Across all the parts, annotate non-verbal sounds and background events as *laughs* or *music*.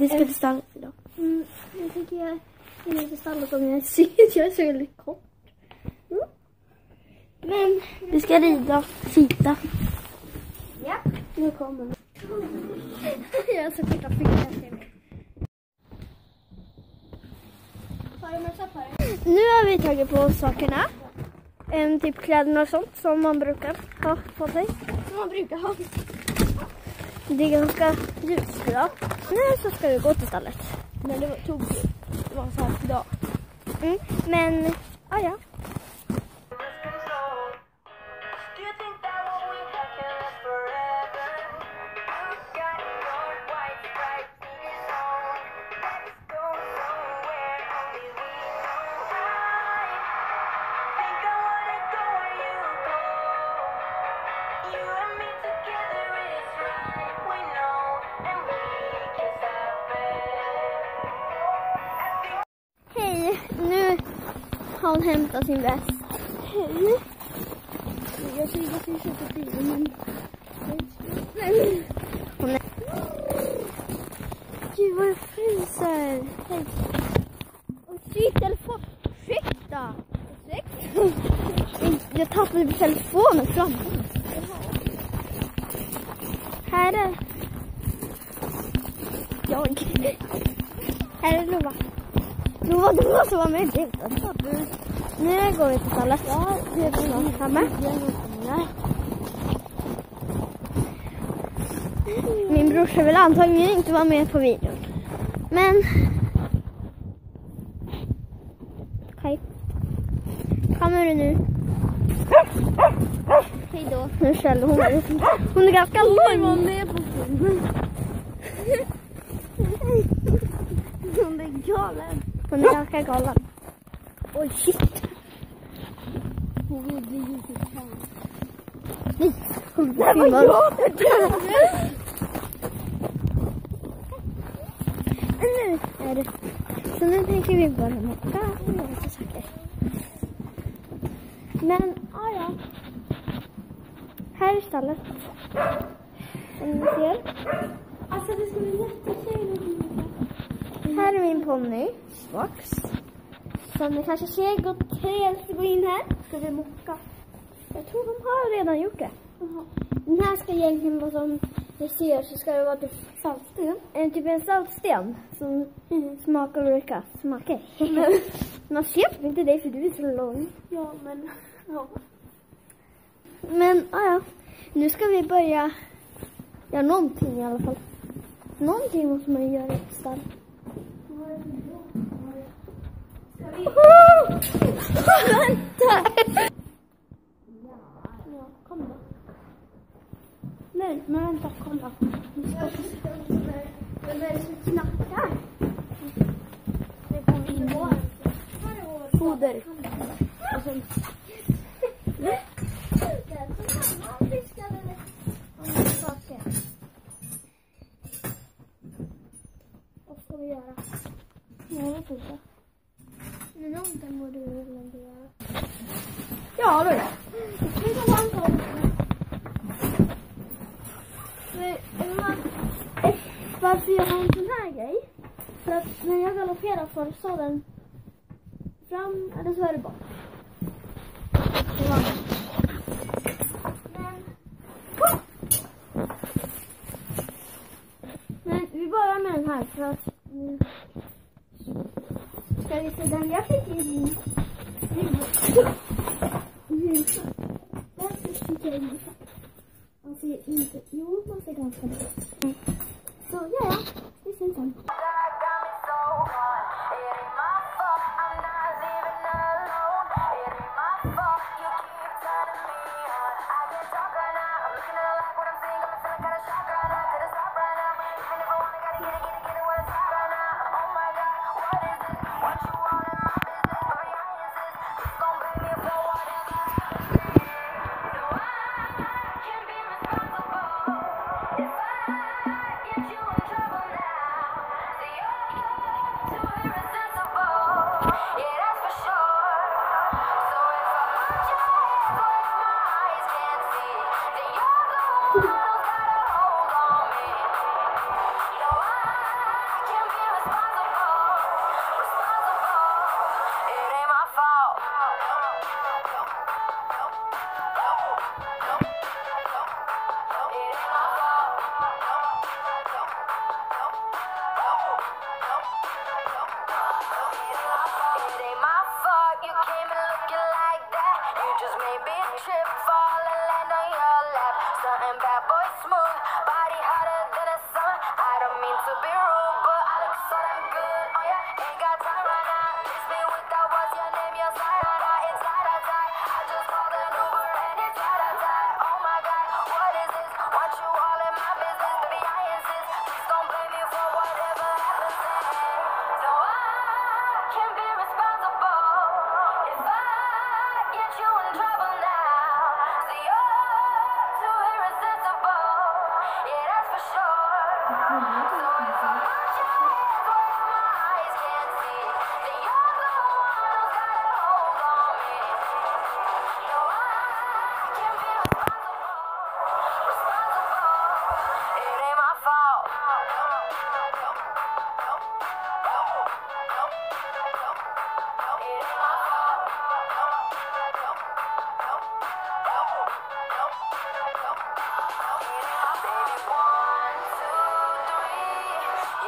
Vi ska till stallet idag. Mm, jag tycker jag är till stallet om jag att *laughs* jag är så väldigt kort. Mm. Men, Vi ska rida fita. ja, nu kommer den. *laughs* jag har så korta fingrar. Nu har vi tagit på oss sakerna. Um, typ kläderna och sånt som man brukar ha på sig. Som man brukar ha. Det är ganska ljust idag. Nu så ska vi gå till stallet. Men det var, tog det var så här idag. Mm. Men, ah, ja. Har hon hämtat sin väst. Hej. Jag tror jag ska köpa bilen men... Hon är... Gud vad jag fryser. Hej. Och shit, telefon! Ursäkta! Jag tappade telefonen framför. Här är jag. Här är Lova. Lova, du måste vara med. Är inte. Nu går vi till stallet. Ja, det är bra. Framme. Min brorsa vill antagligen inte vara med på videon. Men... Okej. Kommer du nu? Hej då. Nu skäller hon. Hon är ganska lång. med på filmen. Hon är galen. Hon är ganska galen. Oj, shit. Hon vill bli Youtube-fan. Nej, hon filmar. Nu är det. Så nu tänker vi börja mocka och göra lite saker. Men, ah, ja. Här är stallet. Som ni ser. Alltså det ska bli jättekul. Här är min ponny, Svax. Som ni kanske ser går trevligt att gå in här. Ska vi mocka? Jag tror de har redan gjort det. Den här ska egentligen vara som ni ser så ska det vara typ saltsten. En, typ en saltsten som smakar olika smaker. Man ser *laughs* typ inte dig för du är så lång. Ja men, ja. Men ah, ja, nu ska vi börja göra någonting i alla fall. Någonting måste man göra i ett stall. Vänta! *laughs* Ja, kom då. Nej, men vänta, kolla. Vi ska Vem är det som knackar? Det kommer in Foder. Och sen... Vad ska vi göra? Jag vet inte. Men någonting borde vi väl ändå göra. Ja, det är det. Vi kan ta en sån. Varför jag har en sån här grej? För att när jag galopperar sadeln fram eller så är det bak. Det var det. Men, men vi börjar med den här för att Ska vi se den jag fick i Den fick jag i Man ser inte, jo man ser ganska bra. Så ja, ja, vi syns sen.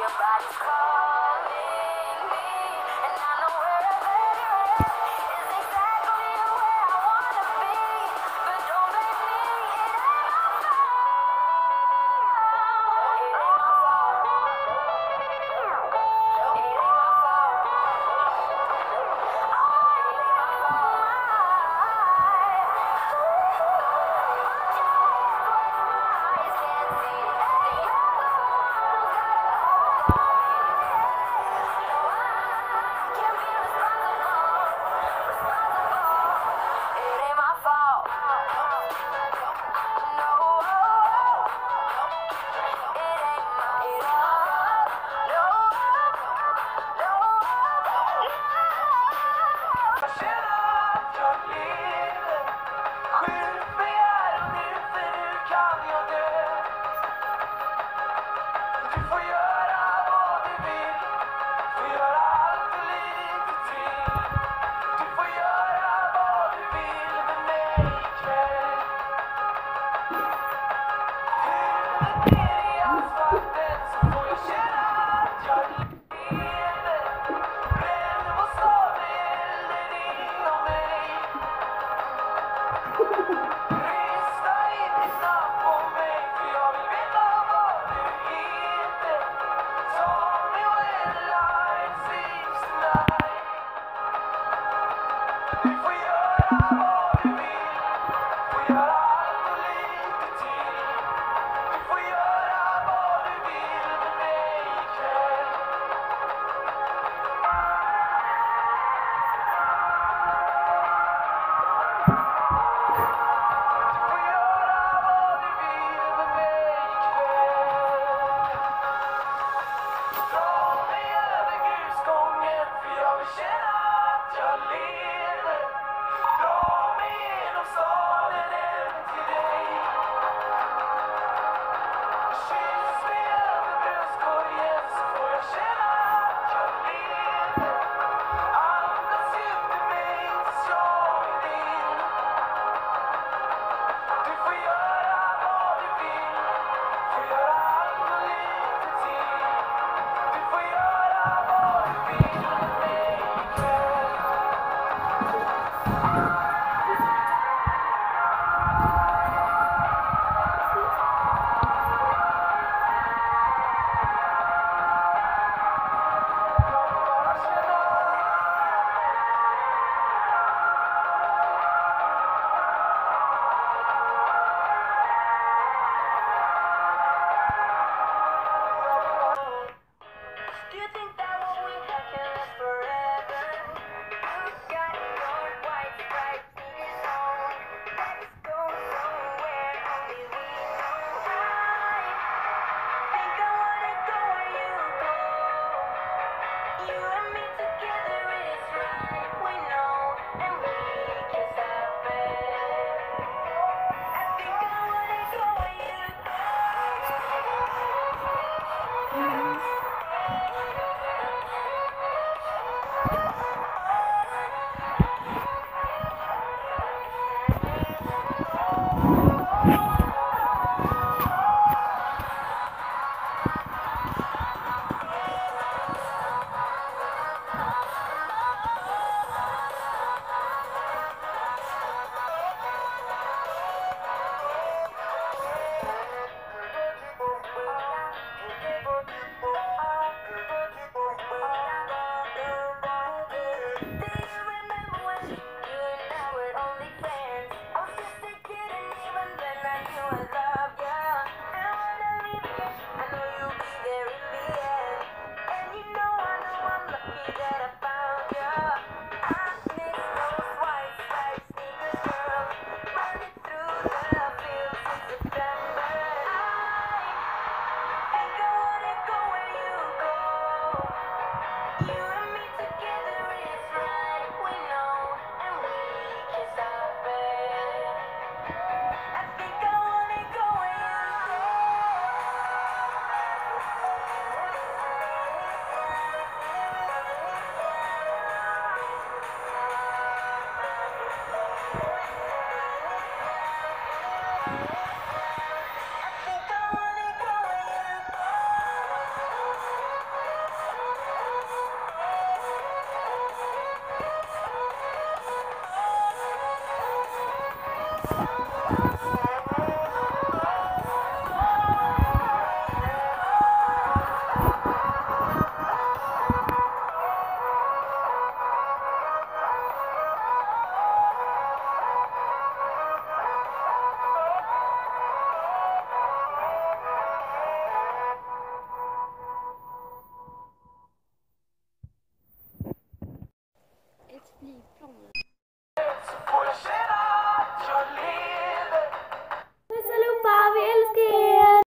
Your body's calling